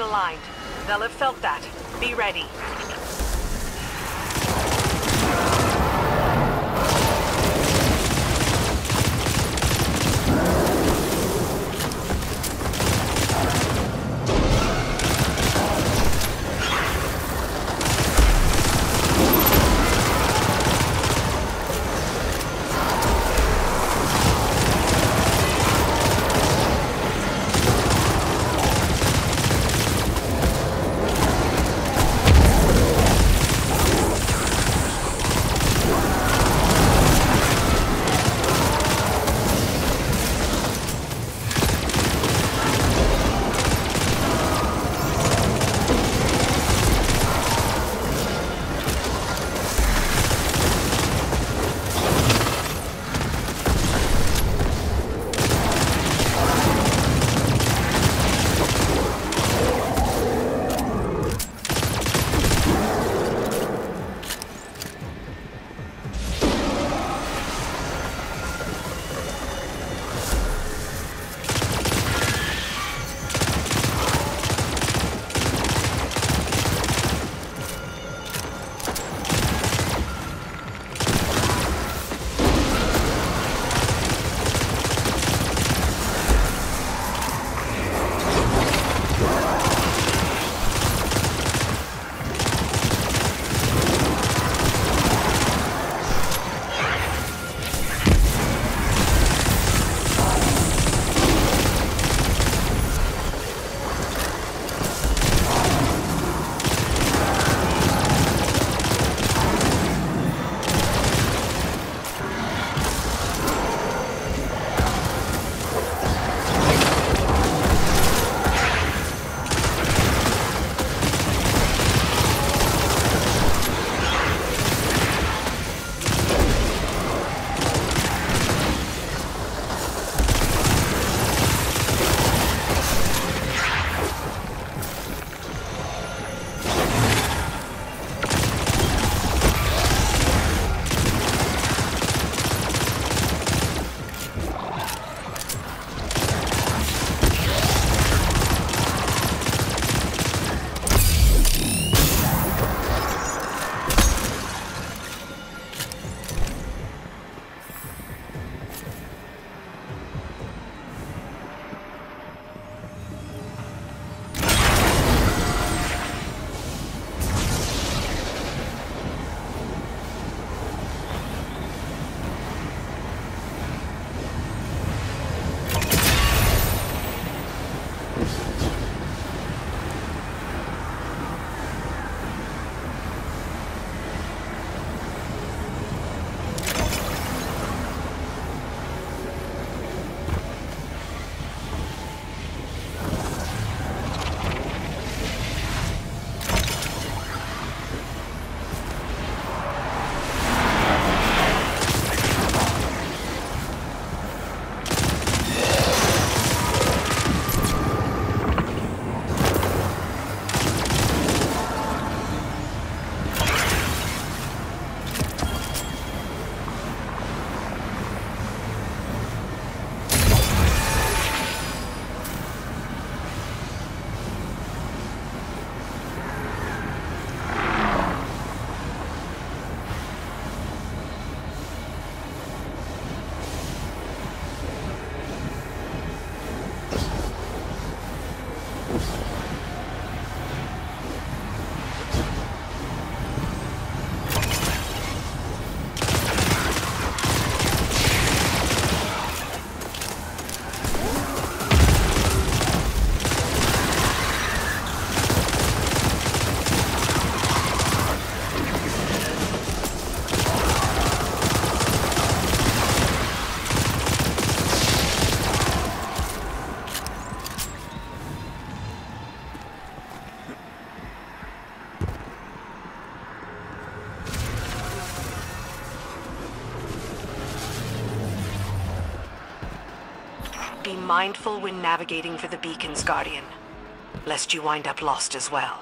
aligned. They'll have felt that. Be ready. Mindful when navigating for the beacons, Guardian. Lest you wind up lost as well.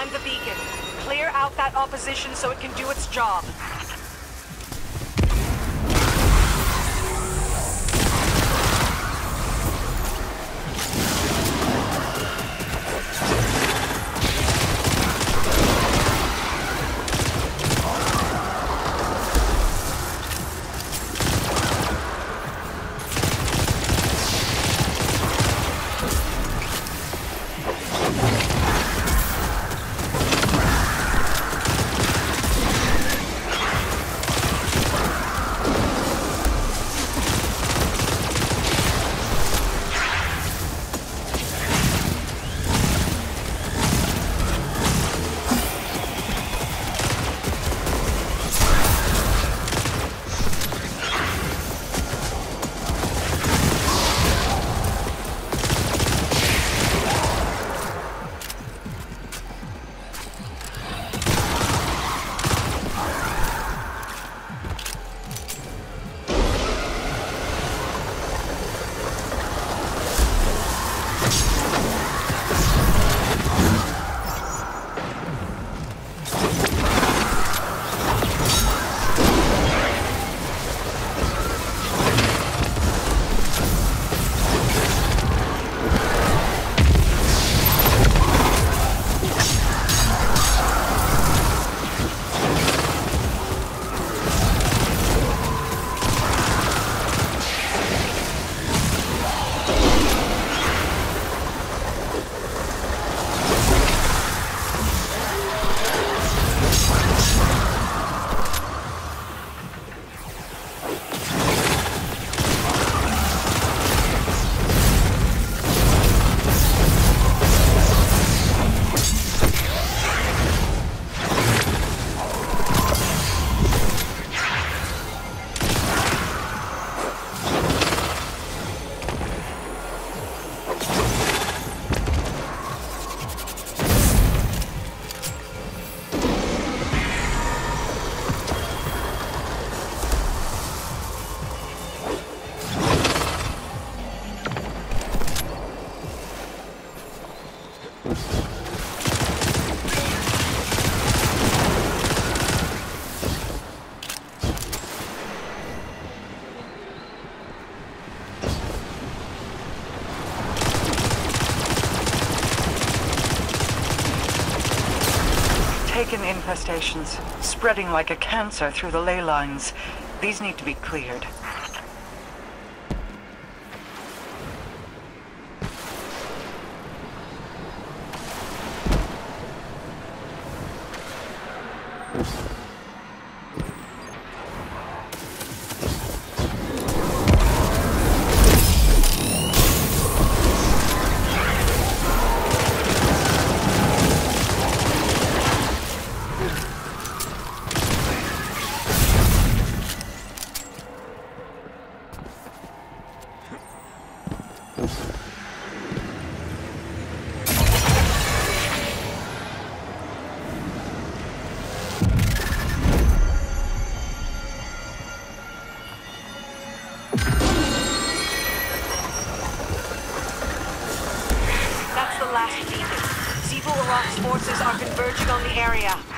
Align the beacon. Clear out that opposition so it can do its job. Spreading like a cancer through the ley lines. These need to be cleared. Area.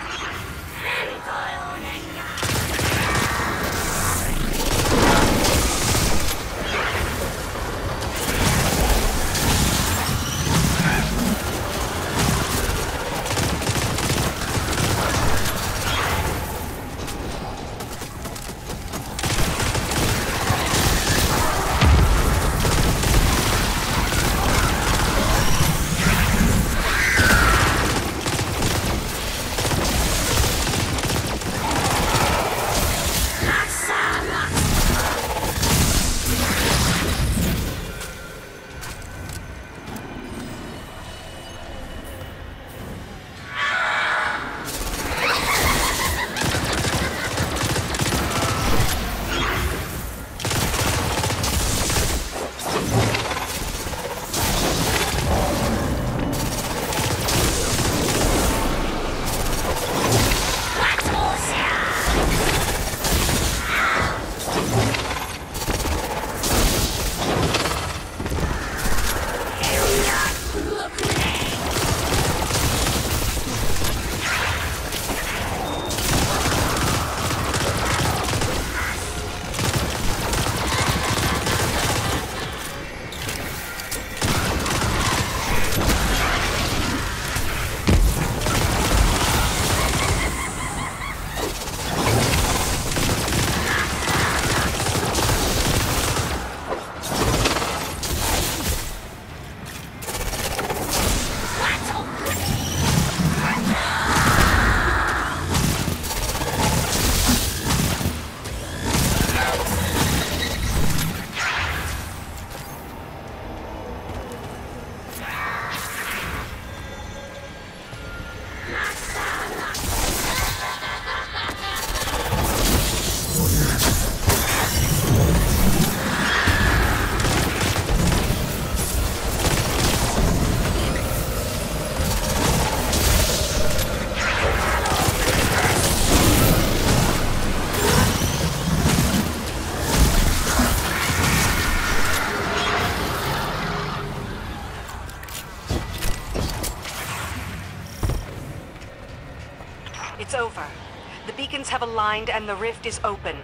Have aligned and the rift is open.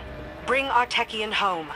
Bring Artekian home.